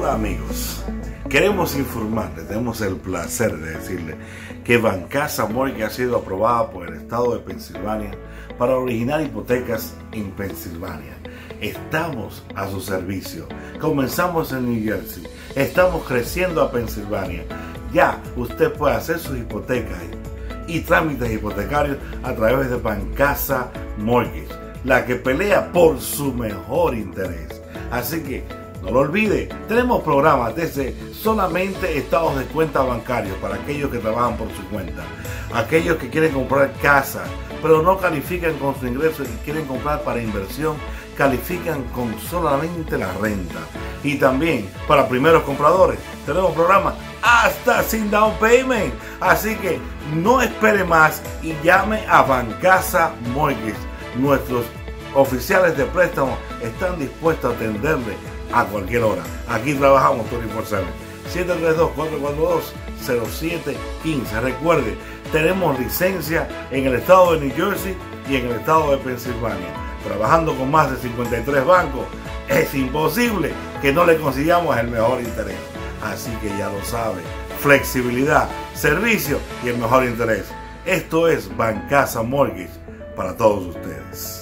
Hola amigos, queremos informarles, tenemos el placer de decirles que Bancasa Mortgage ha sido aprobada por el estado de Pensilvania para originar hipotecas en Pensilvania. Estamos a su servicio. Comenzamos en New Jersey, estamos creciendo a Pensilvania. Ya usted puede hacer sus hipotecas y trámites hipotecarios a través de Bancasa Mortgage, la que pelea por su mejor interés. Así que no lo olvide, tenemos programas desde solamente estados de cuenta bancarios para aquellos que trabajan por su cuenta, aquellos que quieren comprar casa, pero no califican con su ingreso y quieren comprar para inversión, califican con solamente la renta. Y también para primeros compradores, tenemos programas hasta sin down payment. Así que no espere más y llame a Bancasa Mortgage. Nuestros oficiales de préstamo están dispuestos a atenderle a cualquier hora. Aquí trabajamos 24-7. 732-442-0715. Recuerde, tenemos licencia en el estado de New Jersey y en el estado de Pensilvania. Trabajando con más de 53 bancos, es imposible que no le consigamos el mejor interés. Así que ya lo sabe, flexibilidad, servicio y el mejor interés. Esto es Bancasa Mortgage para todos ustedes.